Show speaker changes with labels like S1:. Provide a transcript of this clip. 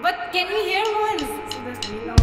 S1: But can we hear once so?